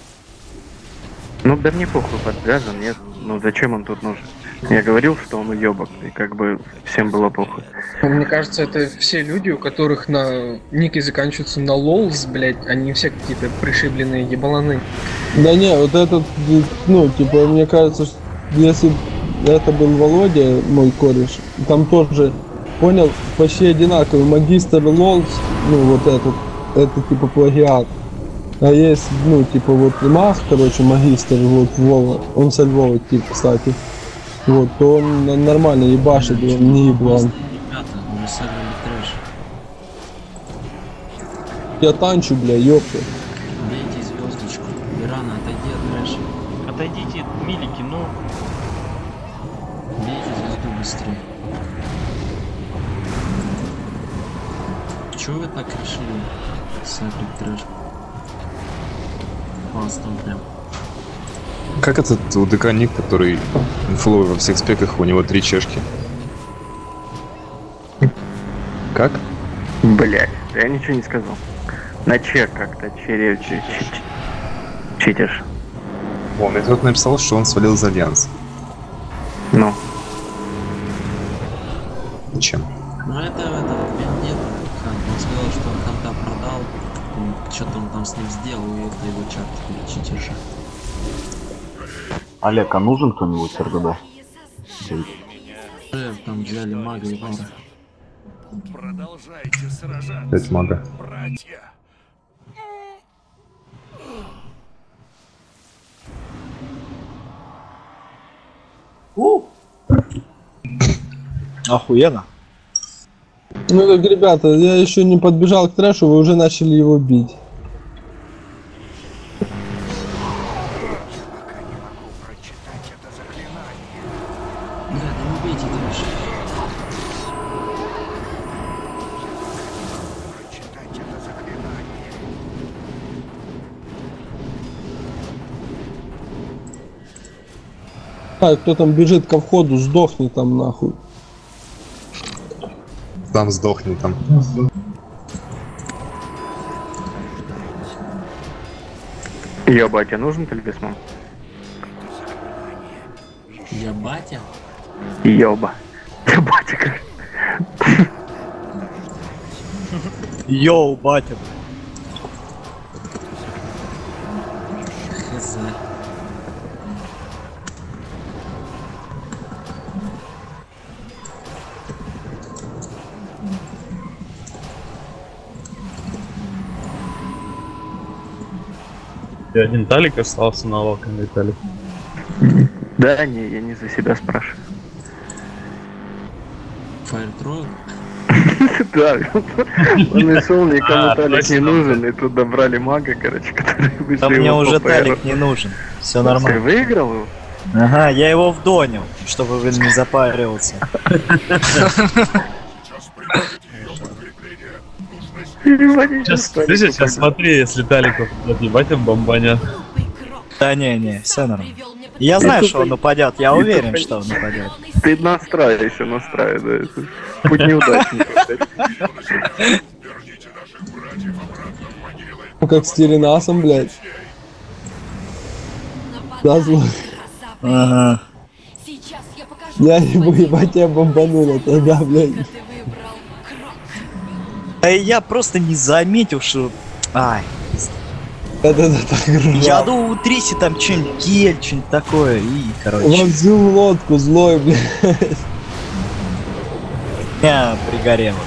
Ну да мне похуй подвязан, нет. Ну зачем он тут нужен? Я говорил, что он уебок, и как бы всем было похуй. Ну, Мне кажется, это все люди, у которых на ники заканчиваются на лолс, блядь, они все какие-то пришибленные ебаланы. Да не, вот этот, ну, типа, мне кажется, что если это был Володя, мой кореш, там тоже, понял, почти одинаковый. Магистр Лолс, ну, вот этот, это типа плагиат. А есть, ну, типа, вот Мах, короче, магистр, вот Вова, он со Львова, тип, кстати. Вот, то он нормально ебашит, он не еблан. Я танчу, бля, ёпта. Бейте звездочку. Ирана, отойди от трэша. Отойдите, милики, ну. Бейте звезду быстрее. Чего вы так решили сыграть трэш? Вас там прям. Как этот у ДК ник, который инфловый во всех спеках, у него три чешки. Как? Блять, я ничего не сказал. На чек как-то чере... читишь. О, мне кто-то написал, что он свалил из Альянса. Ну. Зачем? Ну это, это, нет, Хан, он сказал, что он ханта продал, что-то он там с ним сделал, и это его чат читерша. Олег, а нужен кто-нибудь? Уже там взяли мага и вара. Продолжайте сражаться, Пять мага. братья. Охуенно. Ну как, ребята, я еще не подбежал к трэшу, вы уже начали его бить. Так, кто там бежит ко входу, сдохни там нахуй. Там сдохни там. Ёба, а тебе нужен талисман? Я батя? Ёба. Ты батя как? Йоу, батя. Хз. И один Талик остался на локом, Виталик. Да, не, я не за себя спрашиваю. Фаертроил? [laughs] Да, он нашел, никому А, талик не нужен, и тут добрали мага, короче, который Да мне уже талик не нужен. Все Ты нормально. выиграл его? Ага, я его вдонил, чтобы вы не запаривался. [laughs] Сейчас, ты сейчас смотри, если Таликов отъебать им бомбанят. Да не, не, все нормально. Я знаю, что он упадет, я уверен, что он упадет. Ты настраивай еще, настраивай, да. неудачника. блядь. Ну как с Теренасом, блядь. Да, злой. Ага. Я не буду ебать тебя бомбануло тогда, блядь. Я просто не заметил, что... Ай. Да-да-да, Я думал, у Триси там что-нибудь гель, что-нибудь такое, и, короче. всю лодку злой, блядь. Я пригорело.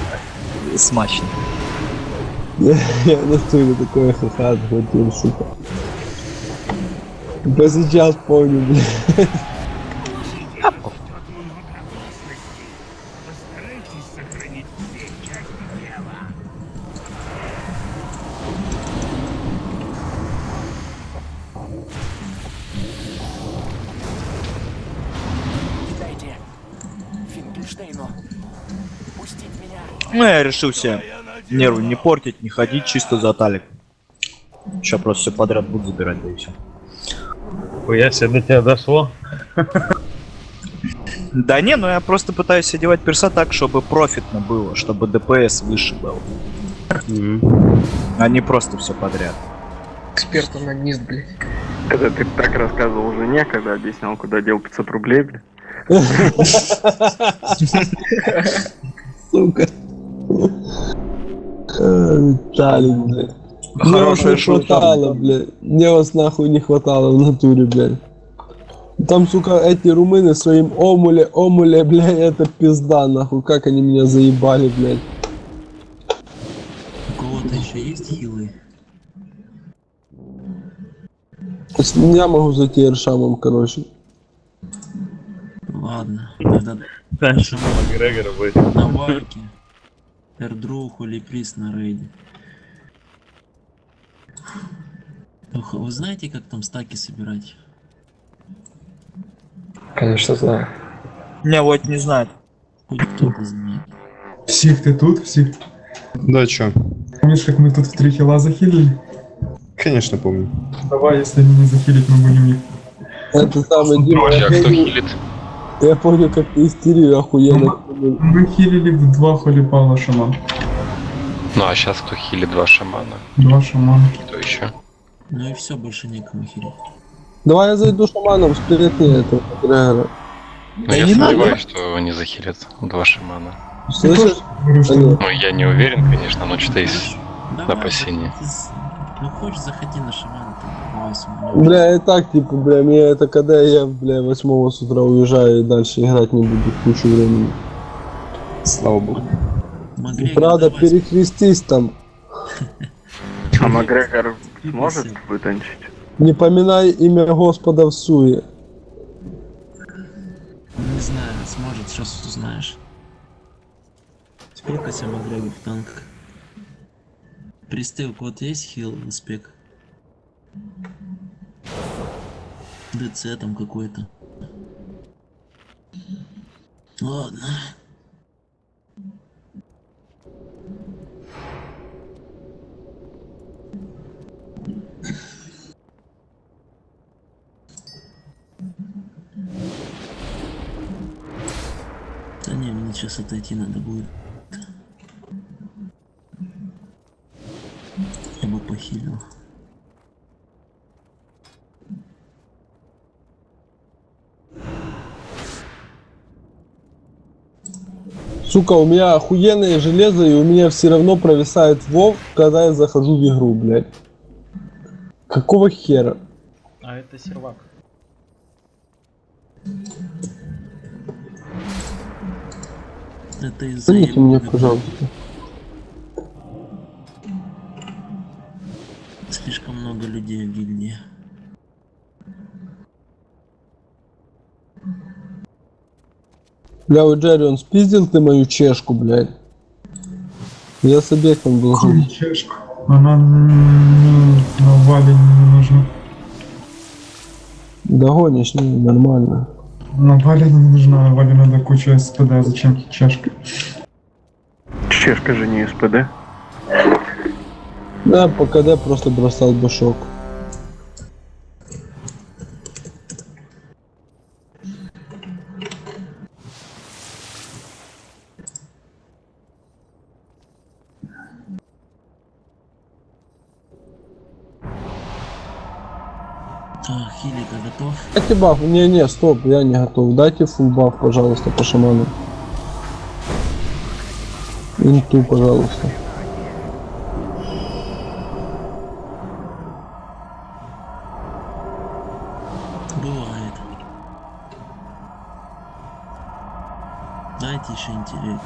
Смачно. Я, в натуре такой ха-ха сука. Только сейчас помню, блядь. Я решил себе нервы не портить, не ходить чисто за талик. Сейчас просто все подряд буду забирать, да и все. Хуя себе до тебя дошло. Да не, ну я просто пытаюсь одевать перса так, чтобы профитно было, чтобы ДПС выше был. А не просто все подряд. Эксперт анонист, блядь. Когда ты так рассказывал жене, когда объяснял, куда дел 500 рублей, блядь. [laughs] [laughs] Сука. Виталик, блядь. Мне вас не хватало, блядь. Мне вас нахуй не хватало в натуре, блядь. Там, сука, эти румыны своим омуле, омуле, блядь, это пизда, нахуй. Как они меня заебали, блядь. У кого-то еще есть хилы? Я могу зайти Эршамом, короче. Ладно, тогда Дальше Макгрегора будет. на вайке. Эрдруху или приз на рейде. Ох, Вы знаете, как там стаки собирать? Конечно, знаю. Не, вот не знает. Хоть кто-то знает. Всех ты тут? Всех? Да, чё? Помнишь, как мы тут в три хила захилили? Конечно, помню. Давай, если они не захилить, мы будем их. Это самый Дима. Я, кто хилит? я помню, как ты истерию охуенно. Мы хилили в два холипала шаман. Ну а сейчас кто хилит два шамана? Два шамана. Кто еще? Ну и все, больше некому хилить. Давай я зайду шаманом, сперетни этого Грегора. Ну я сомневаюсь, что они захилят два шамана. Слышишь? Ну я не уверен, конечно, но что-то есть опасения. Ну хочешь, заходи на шамана. Бля, и так, типа, бля, мне это когда я, бля, восьмого с утра уезжаю и дальше играть не буду кучу времени. Слава богу. Правда, перекрестись там. А Макгрегор сможет вытанчить? Не поминай имя Господа в суе. Не знаю, сможет, сейчас узнаешь. Сколько тебе Макгрегор в танках? Пристык, вот есть хил спек? ДЦ там какой-то. Ладно. Да не, мне сейчас отойти надо будет. Я бы похилил. Сука, у меня охуенное железо, и у меня все равно провисает вов, когда я захожу в игру, блядь. Какого хера? А это сервак. Это из-за ебаных- пожалуйста. Слишком много людей в гильдии. Бля, вот Джерри, он спиздил ты мою чешку, блядь. Я с объектом должен. Чешка. Она м, на вале не нужна. Догонишь, не, нормально. На вале не нужна, на вале надо куча СПД, зачем тебе чешка? Чешка же не СПД. Да, по КД просто бросал башок. Дайте баф, не-не, стоп, я не готов. Дайте фул баф, пожалуйста, по шаману. Инту, пожалуйста. Бывает. Дайте еще интеллект.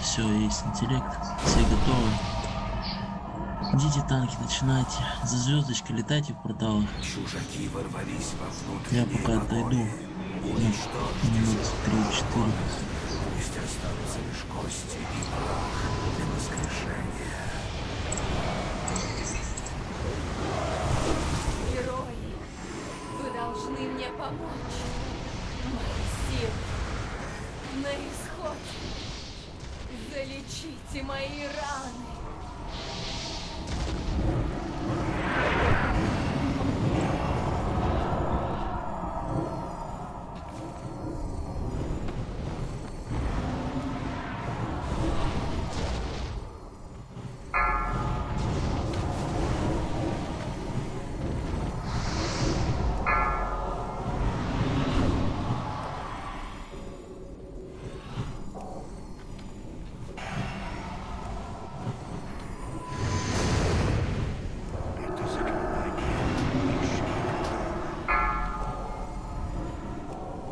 Все, есть интеллект. Все готовы. Идите танки, начинайте звездочки, летайте в порталах. Чужаки ворвались во Я пока отойду. Минут 3-4.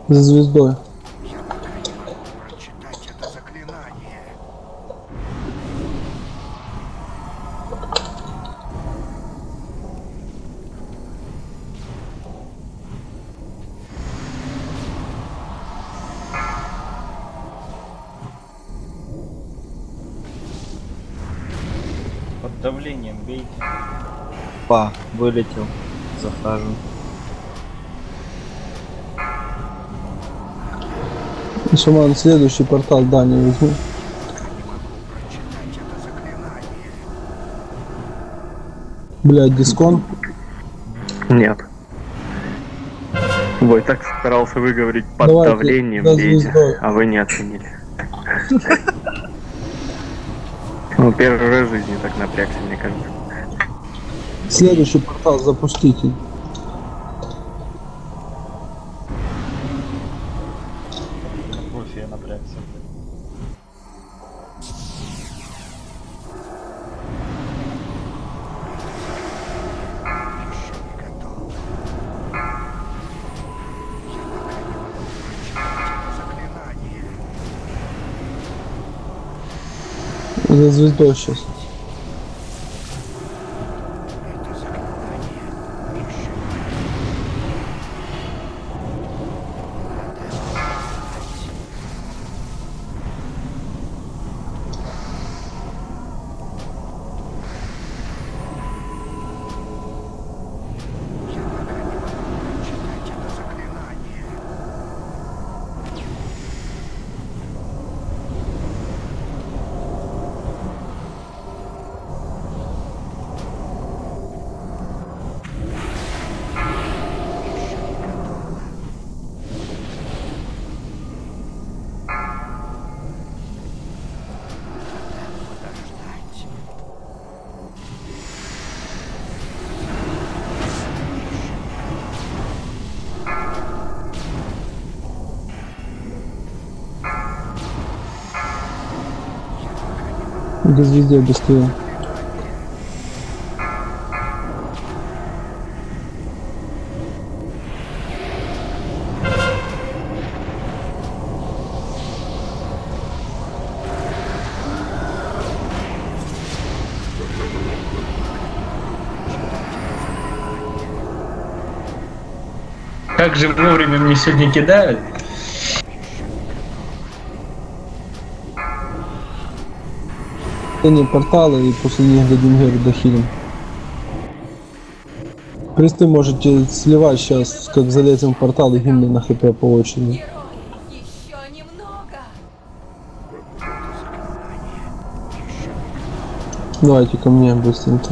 За звездой. Прочитать это заклинание. Под давлением бейте. Па, вылетел. Захожу. Шаман, следующий портал Дани возьму. Блядь, дискон. Нет. Вой так старался выговорить под Давайте, давлением звездой. а вы не оценили. Ну, первый раз в жизни так напрягся, мне кажется. Следующий портал запустите. За звездой сейчас. До звезды быстрее. Как же вовремя мне сегодня кидают? Порталы и после них дадим Геру дохилим. Кресты можете сливать сейчас, как залезем в портал и гимны на хп по очереди. Давайте ко мне быстренько.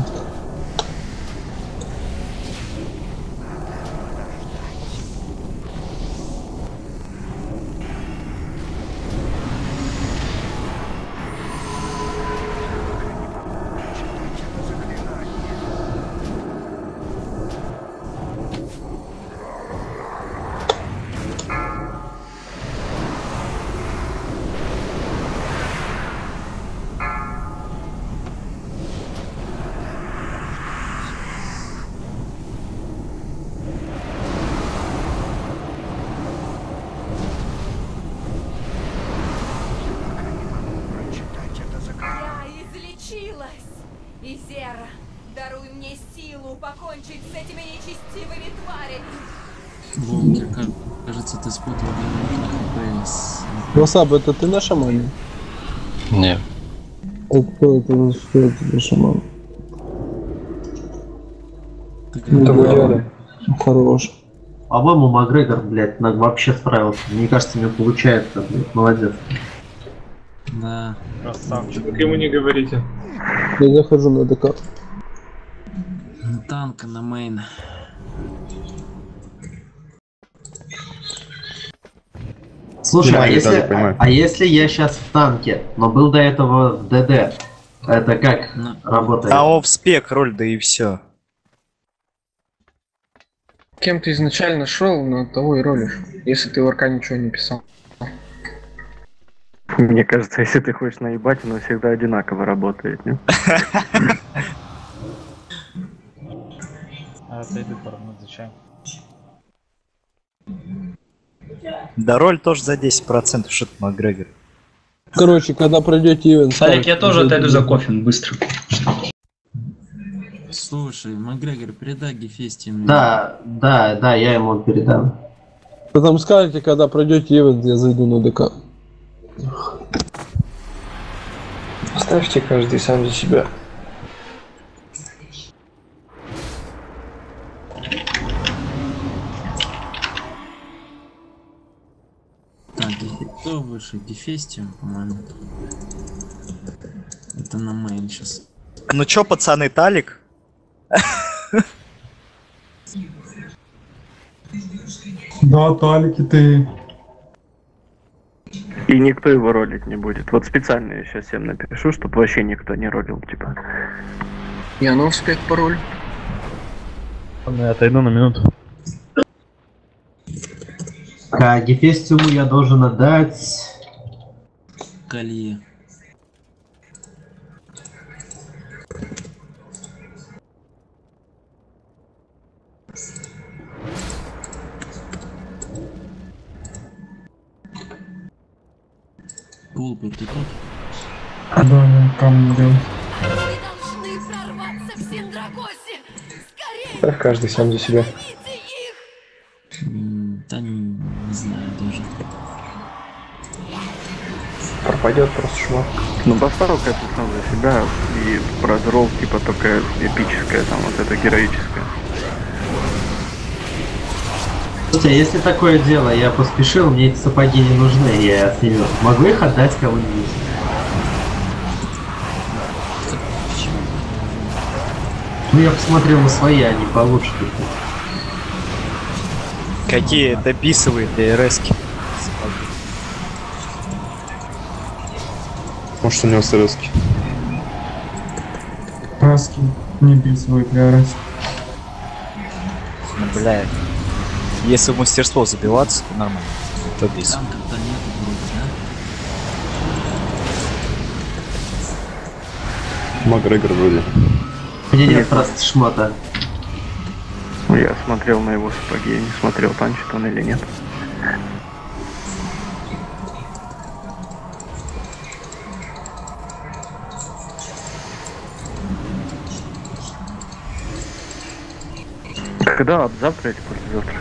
Ка- кажется, ты спутал ХП Васаб, это ты на шамане? Не. А кто это? Что это за шаман? Ну, Это. Валера. Хорош. По-моему, Макгрегор, блядь, вообще справился. Мне кажется, мне получается, блядь, молодец. Да. Красавчик. Так ему не говорите. Я захожу на ДК. Танк на мейн. Слушай, а если, а если я сейчас в танке, но был до этого в ДД, это как работает? А в спек роль, да и все. Кем ты изначально шел, на того и ролишь. Если ты в РК ничего не писал. Мне кажется, если ты хочешь наебать, оно всегда одинаково работает, не? [laughs] А пару минут зачем? Да роль тоже за 10%, что ты Макгрегор. Короче, когда пройдете ивент... Салик, я тоже отойду за кофе, быстро. Слушай, Макгрегор, передай Гефесте мне. Да, да, да, я ему передам. Потом скажете, когда пройдете ивент, я зайду на ДК. Ставьте каждый сам за себя. Кто выше? Гефестиум, по-моему. Это на мейн сейчас. Ну чё, пацаны, Талик? Да, талики ты. И никто его ролить не будет. Вот специально я сейчас всем напишу, чтобы вообще никто не ролил, типа. Я на успех пароль. Ладно, я отойду на минуту. К Гефестиуму я должен отдать... Колье. Пулпер, ты тут? Да, я делаю. Да, каждый сам за себя. Пропадет просто шмат. Ну, поставил как сам за себя и прозрол, типа, только эпическая, там, вот это героическая. Слушайте, если такое дело, я поспешил, мне эти сапоги не нужны, я с ними могу их отдать кому-нибудь? Ну я посмотрел на свои, они получше какие. Бисовые ДРСки. Может у него СРСки. Краски не бисовые для раз. Ну, бля. Если в мастерство забиваться, то нормально. То бис. Макгрегор вроде. Меня нет просто шмота. Ну, я смотрел на его сапоги, я не смотрел, танчит он или нет. Когда? От завтра или послезавтра?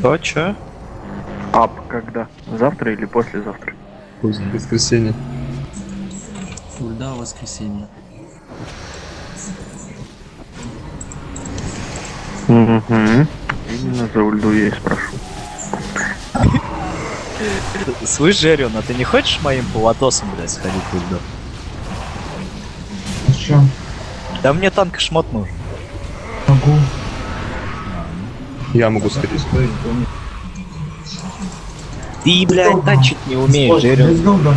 То чё? Ап когда? Завтра или послезавтра? Воскресенье. Ульда в воскресенье. Угу. Именно за ульду я и спрошу. Слышь, Жерион, а ты не хочешь моим пулатосом, блядь, сходить в ульду? Да мне танк шмот нужен. Могу. Я могу сходить. Ты, блядь, танчить не умеешь, голда?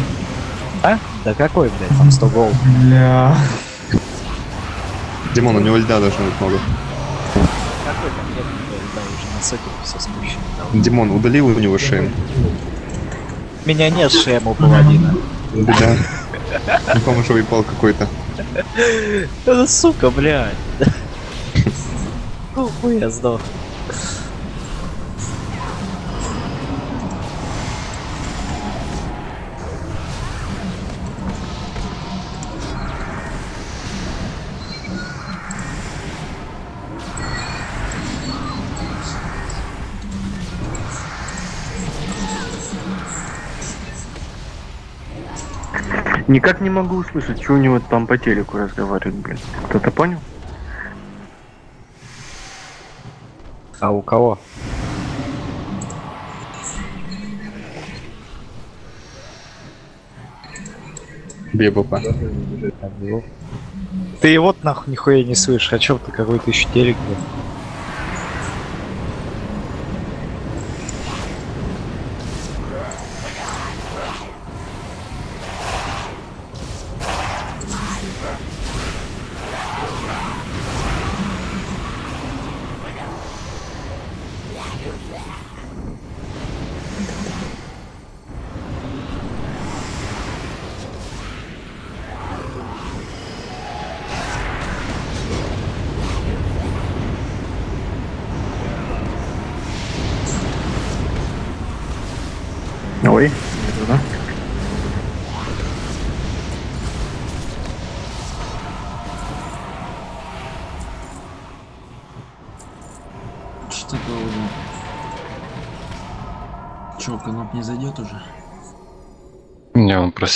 А? Да какой, блядь, там 100 гол. Бля. Димон, у него льда должно быть много. Какой там нет, да, уже на сотню все спущено. да. Димон, удали у него шеем. У меня нет шема у паладина. Беда. Не помню, что выпал какой-то. [laughs] Это сука, блядь. Ну, [laughs] хуй я сдох. Никак не могу услышать, что у него там по телеку разговаривает, блин. Кто-то понял? А у кого? Бебопа. Ты вот нахуй нихуя не слышишь, а чё ты какой-то еще телек был?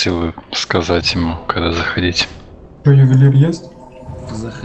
Меня он просил сказать ему, когда заходить. Что, ювелир есть? Заходи.